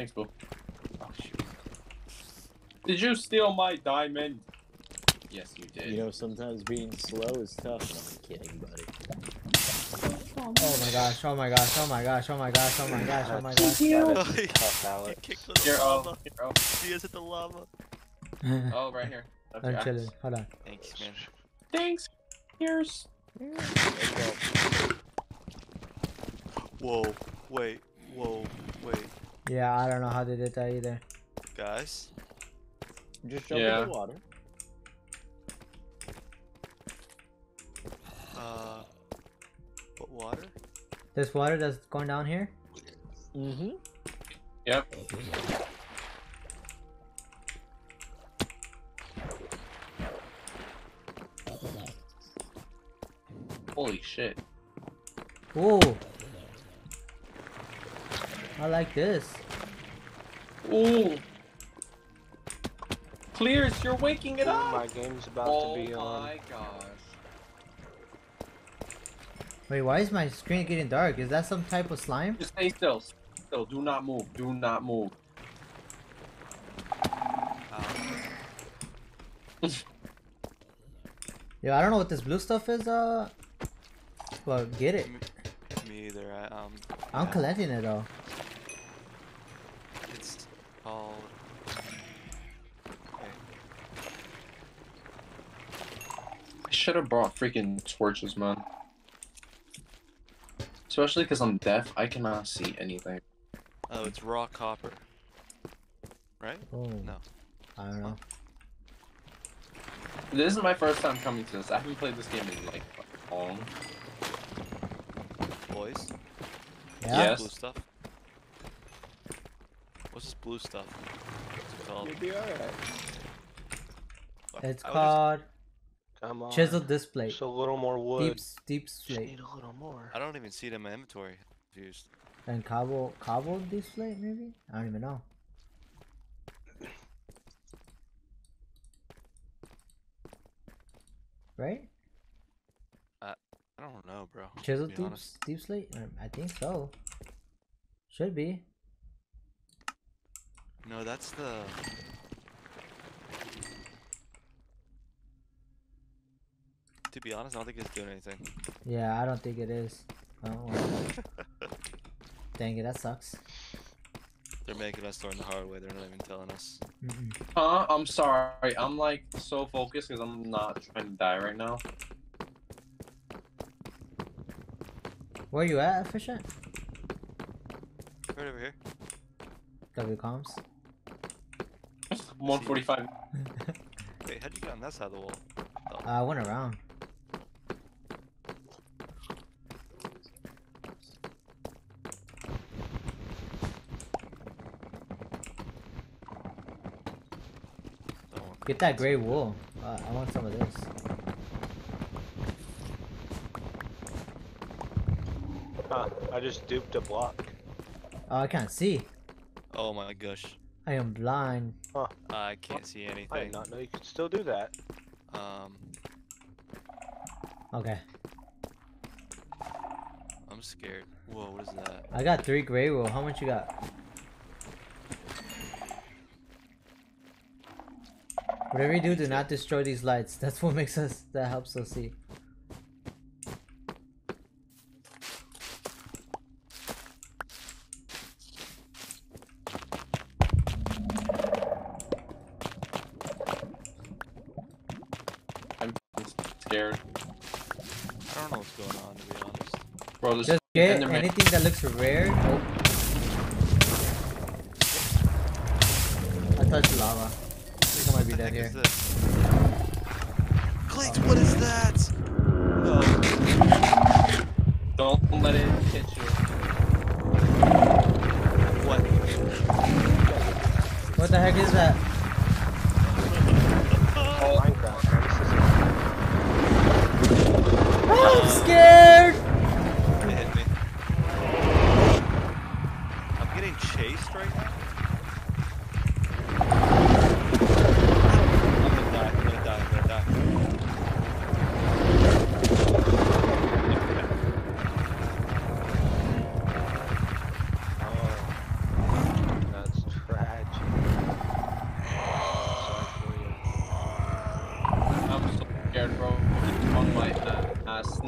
Thanks, Boo. Oh shoot. Did you steal my diamond? Yes, you did. You know, sometimes being slow is tough. No, I'm kidding, buddy. Oh my gosh, oh my gosh, oh my gosh, oh my gosh, oh my gosh, oh my gosh. That oh, is tough, He Alex. kicked the Here, oh, lava. Um, here, oh, He is at the lava. oh, right here. That's your I'm axe. chilling. Hold on. Thanks, man. Thanks. Here's. Whoa, wait, whoa, wait. Yeah, I don't know how they did that either. Guys, Just jump Yeah. in the water. uh, what water? This water that's going down here? Mm-hmm. Yep. Holy shit. Ooh. I like this. Ooh. Clears, you're waking it up. My game's about oh to be on. Oh my gosh. Wait, why is my screen getting dark? Is that some type of slime? Just stay still. Still. Do not move. Do not move. Yo, I don't know what this blue stuff is, uh. Well, get it. me either. I, um, I'm yeah, collecting it though. It's called. Okay. I should have brought freaking torches, man. Especially because I'm deaf, I cannot see anything. Oh, it's raw copper. Right? Oh. No. I don't know. This is my first time coming to this. I haven't played this game in like long. Boys? Yeah. Yes. Blue stuff? What's this blue stuff? What's it called? You'll be alright. It's I would called Come on. chisel display. Just a little more wood. s- deep Just slate. need a little more. I don't even see it in my inventory. Confused. And cobble, cobble deep slate maybe? I don't even know. Right? I don't know, bro. to Chisel be deep, honest. deep slate? I think so. Should be. No, that's the. To be honest, I don't think it's doing anything. Yeah, I don't think it is. Oh, well. Dang it, that sucks. They're making us learn the hard way. They're not even telling us. Mm-mm. Huh? I'm sorry. I'm like so focused because I'm not trying to die right now. Where you at, efficient? Right over here. W comms. 145. Wait, how'd you get on that side of the wall? I went around. Get that gray wool. Uh, I want some of this. Huh, I just duped a block. Oh, I can't see. Oh my gosh. I am blind. I can't see I anything. did not know you could still do that. Um, Okay. I'm scared. Whoa, what is that? I got three gray wool. How much you got? Whatever you do, do not destroy these lights. That's what makes us, that helps us see. I'm scared. I don't know what's going on, to be honest. Bro, this Just get Enderman- anything that looks rare. Oh. I touched lava. I think I might be What dead heck here. is this? Cleats, what is that? No. Don't let it hit you. What? What the heck is that?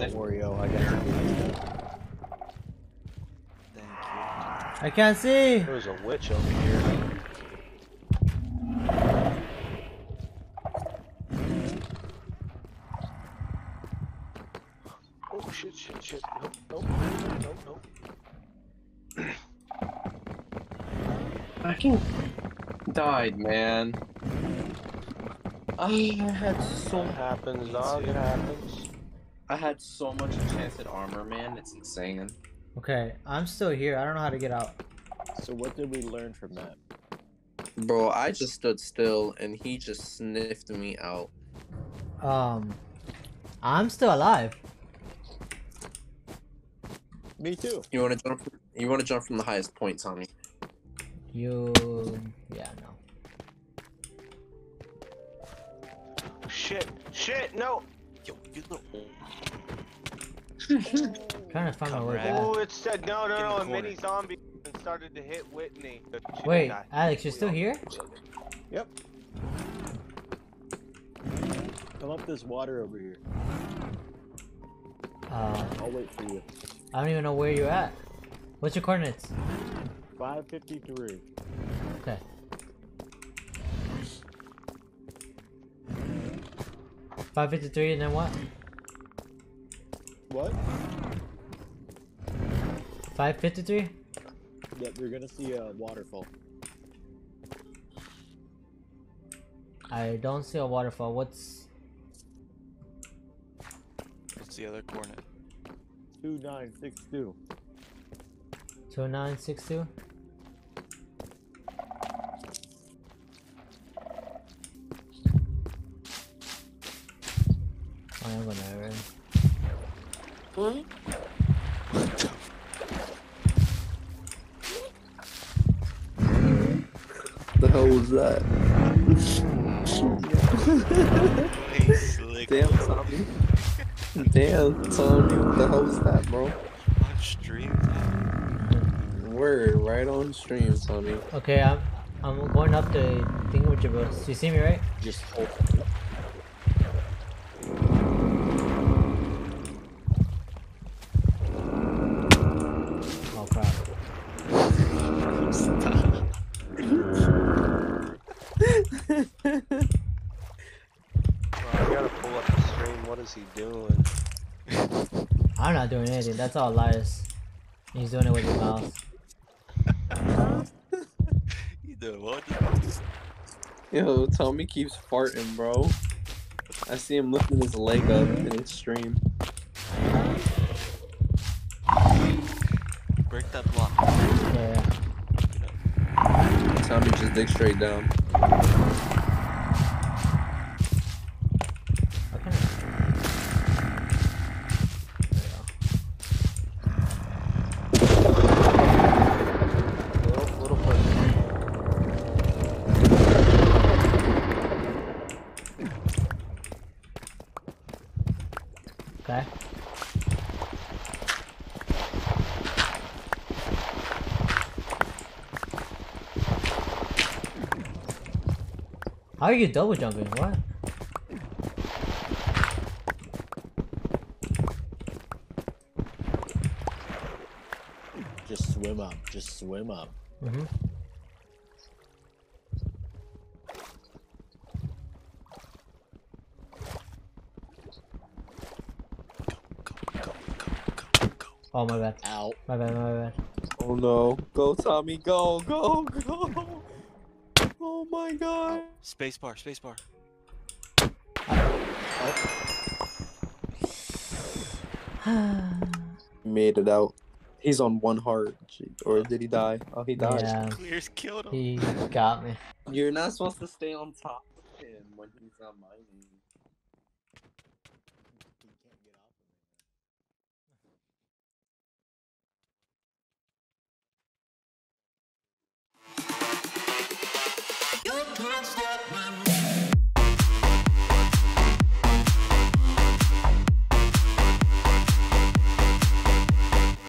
Guys. Wario, I got some. Thank you. I can't see. There's a witch over here. Oh shit, shit, shit. Nope, nope, nope, nope. Fucking died, man. I had so Happens, dog, it happens. I had so much enchanted armor, man. It's insane. Okay, I'm still here. I don't know how to get out. So what did we learn from that? Bro, I just stood still and he just sniffed me out. Um, I'm still alive. Me too. You wanna jump you wanna jump from the highest point, Tommy. You, yeah, no. Shit, shit, no! Yo, you little. Trying to find my way back. Oh, it said no, no, no, a mini zombie and started to hit Whitney. Wait, die. Alex, you're still here? Yep. Come up this water over here. Uh, I'll wait for you. I don't even know where you're at. What's your coordinates? 553. Okay. Five fifty three, and then what? What? Five fifty three. Yep, you're gonna see a waterfall. I don't see a waterfall. What's? What's the other coordinate? 2962. Two nine six two. I'm. The hell was that? Damn, Tommy. Damn, Tommy. What the hell was that, bro? On stream. Tommy. Word, right on stream, Tommy. Okay, I'm I'm going up the thingamajigos. You see me, right? Just hold. Oh crap. Bro, I gotta pull up the stream. What is he doing? I'm not doing anything. That's all Elias. He's doing it with his mouth. You doing what? Yo, Tommy keeps farting, bro. I see him lifting his leg up in his stream. Break that block. Yeah. Tommy just dig straight down. How can I? Little, little push. Okay. How are you double jumping? What? Just swim up. Just swim up. Go, go, go, go, go. Oh my bad. Out. My bad. My bad. Oh no. Go, Tommy, go, go, go. Oh my god. Spacebar, spacebar. Made it out. He's on one heart. Or did he die? Oh, he died. yeah. Clears killed him. He got me. You're not supposed to stay on top of him when he's not mining.